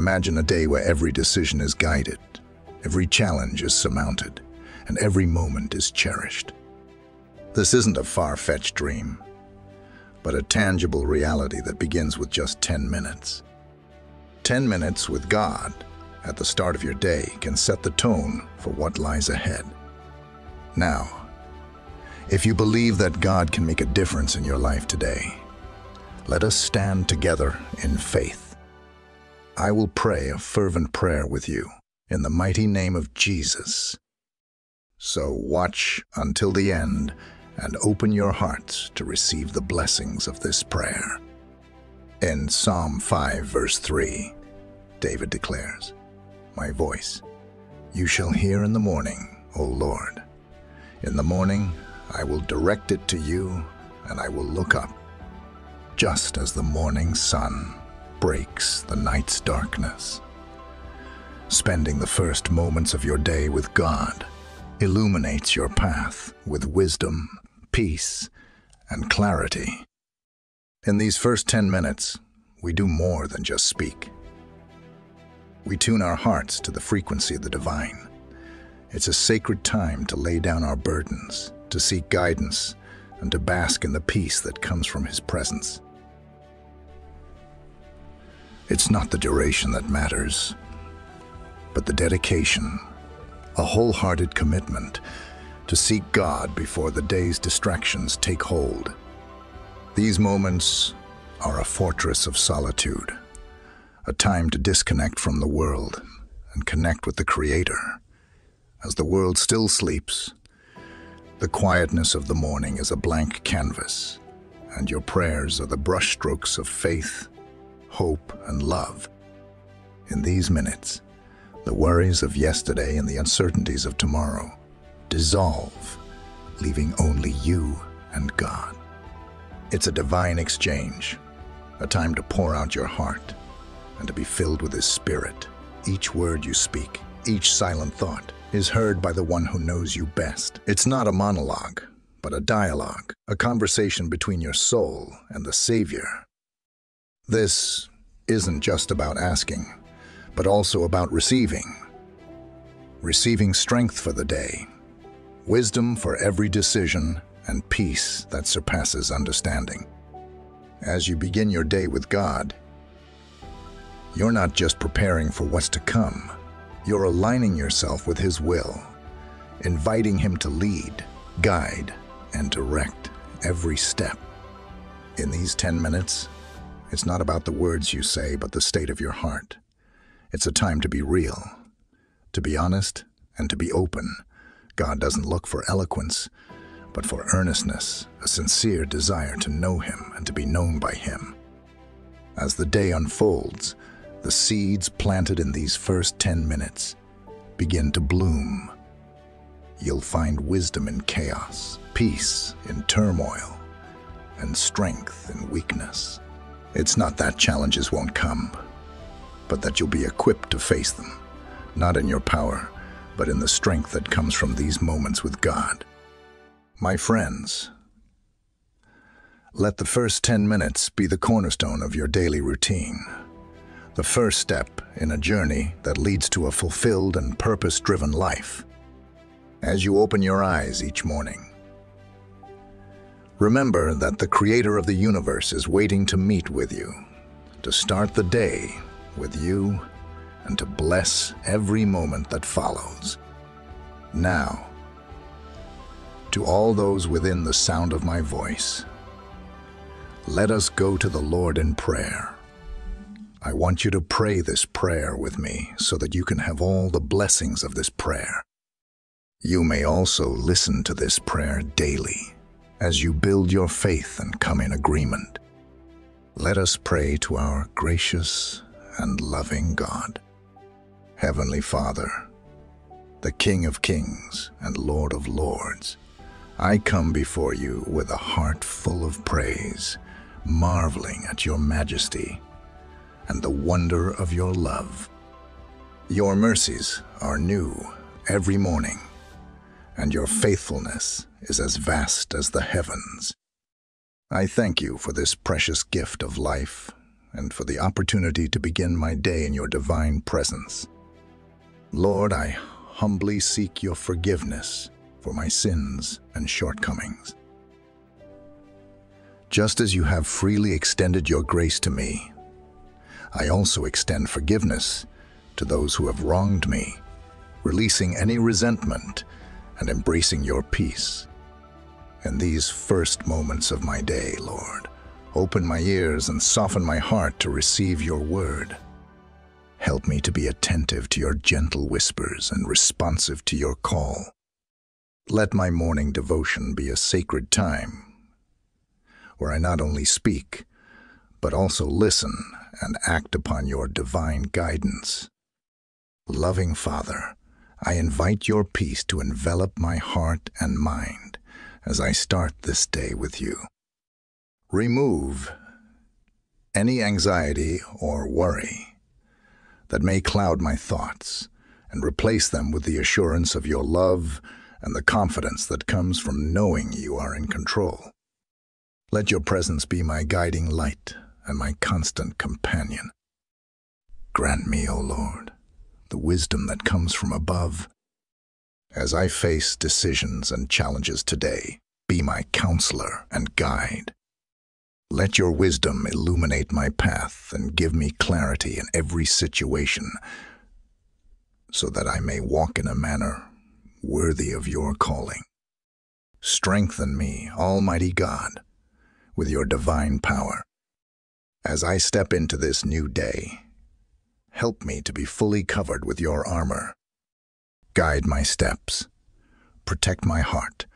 Imagine a day where every decision is guided, every challenge is surmounted, and every moment is cherished. This isn't a far-fetched dream, but a tangible reality that begins with just 10 minutes. 10 minutes with God at the start of your day can set the tone for what lies ahead. Now, if you believe that God can make a difference in your life today, let us stand together in faith. I will pray a fervent prayer with you in the mighty name of Jesus. So watch until the end and open your hearts to receive the blessings of this prayer. In Psalm 5, verse 3, David declares, My voice you shall hear in the morning, O Lord. In the morning I will direct it to you, and I will look up. Just as the morning sun breaks the night's darkness. Spending the first moments of your day with God illuminates your path with wisdom, peace, and clarity. In these first 10 minutes, we do more than just speak. We tune our hearts to the frequency of the divine. It's a sacred time to lay down our burdens, to seek guidance, and to bask in the peace that comes from His presence. It's not the duration that matters, but the dedication, a wholehearted commitment to seek God before the day's distractions take hold. These moments are a fortress of solitude, a time to disconnect from the world and connect with the Creator. As the world still sleeps, the quietness of the morning is a blank canvas, and your prayers are the brushstrokes of faith, hope, and love. In these minutes, the worries of yesterday and the uncertainties of tomorrow dissolve, leaving only you and God. It's a divine exchange, a time to pour out your heart and to be filled with His Spirit. Each word you speak, each silent thought, is heard by the one who knows you best. It's not a monologue, but a dialogue, a conversation between your soul and the Savior. This isn't just about asking, but also about receiving. Receiving strength for the day, wisdom for every decision, and peace that surpasses understanding. As you begin your day with God, you're not just preparing for what's to come, you're aligning yourself with His will, inviting Him to lead, guide, and direct every step. In these 10 minutes, it's not about the words you say, but the state of your heart. It's a time to be real, to be honest, and to be open. God doesn't look for eloquence, but for earnestness, a sincere desire to know Him and to be known by Him. As the day unfolds, the seeds planted in these first 10 minutes begin to bloom. You'll find wisdom in chaos, peace in turmoil, and strength in weakness. It's not that challenges won't come, but that you'll be equipped to face them, not in your power, but in the strength that comes from these moments with God. My friends, let the first 10 minutes be the cornerstone of your daily routine the first step in a journey that leads to a fulfilled and purpose-driven life. As you open your eyes each morning, remember that the creator of the universe is waiting to meet with you, to start the day with you, and to bless every moment that follows. Now, to all those within the sound of my voice, let us go to the Lord in prayer. I want you to pray this prayer with me so that you can have all the blessings of this prayer. You may also listen to this prayer daily as you build your faith and come in agreement. Let us pray to our gracious and loving God. Heavenly Father, the King of kings and Lord of lords, I come before you with a heart full of praise, marveling at your majesty and the wonder of your love. Your mercies are new every morning, and your faithfulness is as vast as the heavens. I thank you for this precious gift of life and for the opportunity to begin my day in your divine presence. Lord, I humbly seek your forgiveness for my sins and shortcomings. Just as you have freely extended your grace to me, I also extend forgiveness to those who have wronged me, releasing any resentment and embracing your peace. In these first moments of my day, Lord, open my ears and soften my heart to receive your word. Help me to be attentive to your gentle whispers and responsive to your call. Let my morning devotion be a sacred time where I not only speak, but also listen and act upon your divine guidance. Loving Father, I invite your peace to envelop my heart and mind as I start this day with you. Remove any anxiety or worry that may cloud my thoughts and replace them with the assurance of your love and the confidence that comes from knowing you are in control. Let your presence be my guiding light and my constant companion. Grant me, O Lord, the wisdom that comes from above. As I face decisions and challenges today, be my counselor and guide. Let your wisdom illuminate my path and give me clarity in every situation so that I may walk in a manner worthy of your calling. Strengthen me, Almighty God, with your divine power. As I step into this new day, help me to be fully covered with your armor. Guide my steps, protect my heart,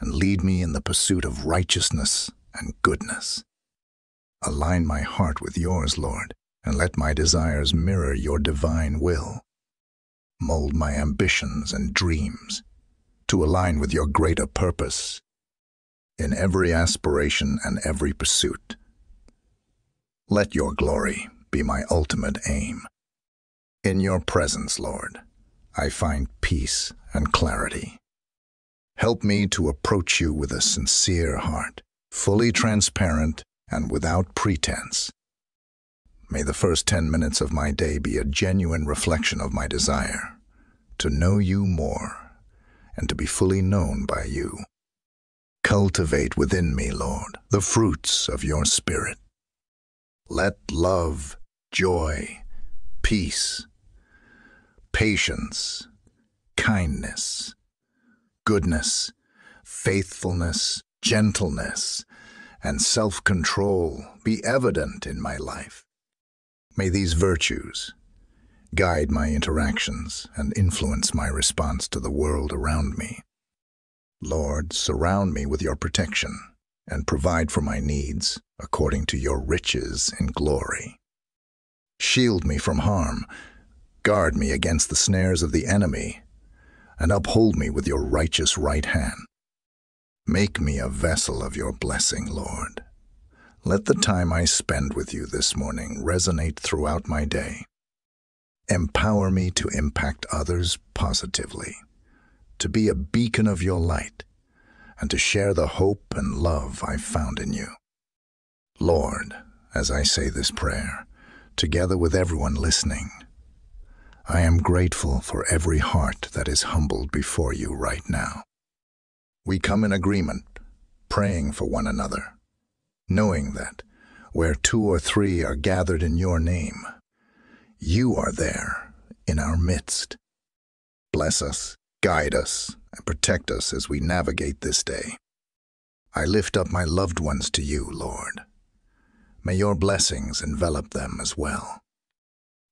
and lead me in the pursuit of righteousness and goodness. Align my heart with yours, Lord, and let my desires mirror your divine will. Mold my ambitions and dreams to align with your greater purpose in every aspiration and every pursuit. Let your glory be my ultimate aim. In your presence, Lord, I find peace and clarity. Help me to approach you with a sincere heart, fully transparent and without pretense. May the first 10 minutes of my day be a genuine reflection of my desire to know you more and to be fully known by you. Cultivate within me, Lord, the fruits of your Spirit. Let love, joy, peace, patience, kindness, goodness, faithfulness, gentleness, and self-control be evident in my life. May these virtues guide my interactions and influence my response to the world around me. Lord, surround me with your protection and provide for my needs according to your riches in glory. Shield me from harm, guard me against the snares of the enemy, and uphold me with your righteous right hand. Make me a vessel of your blessing, Lord. Let the time I spend with you this morning resonate throughout my day. Empower me to impact others positively to be a beacon of your light, and to share the hope and love I've found in you. Lord, as I say this prayer, together with everyone listening, I am grateful for every heart that is humbled before you right now. We come in agreement, praying for one another, knowing that where two or three are gathered in your name, you are there in our midst. Bless us Guide us and protect us as we navigate this day. I lift up my loved ones to you, Lord. May your blessings envelop them as well.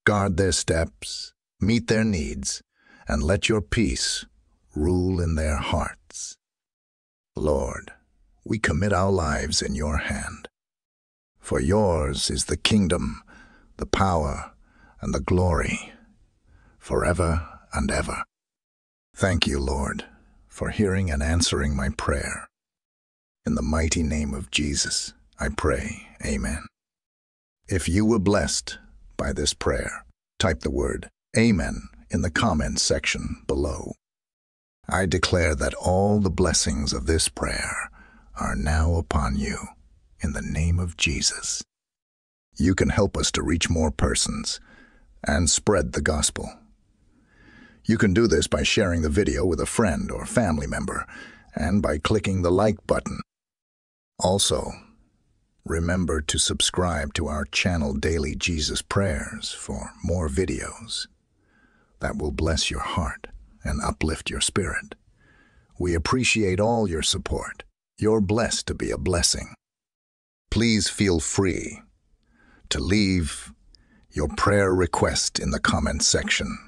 Guard their steps, meet their needs, and let your peace rule in their hearts. Lord, we commit our lives in your hand. For yours is the kingdom, the power, and the glory, forever and ever. Thank you, Lord, for hearing and answering my prayer. In the mighty name of Jesus, I pray, Amen. If you were blessed by this prayer, type the word Amen in the comments section below. I declare that all the blessings of this prayer are now upon you, in the name of Jesus. you can help us to reach more persons and spread the gospel. You can do this by sharing the video with a friend or family member and by clicking the like button. Also, remember to subscribe to our channel Daily Jesus Prayers for more videos that will bless your heart and uplift your spirit. We appreciate all your support. You're blessed to be a blessing. Please feel free to leave your prayer request in the comment section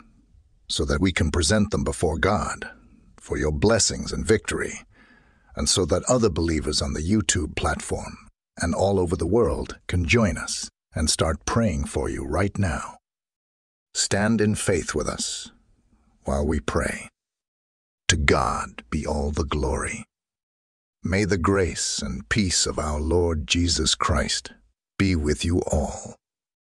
so that we can present them before God for your blessings and victory, and so that other believers on the YouTube platform and all over the world can join us and start praying for you right now. Stand in faith with us while we pray. To God be all the glory. May the grace and peace of our Lord Jesus Christ be with you all.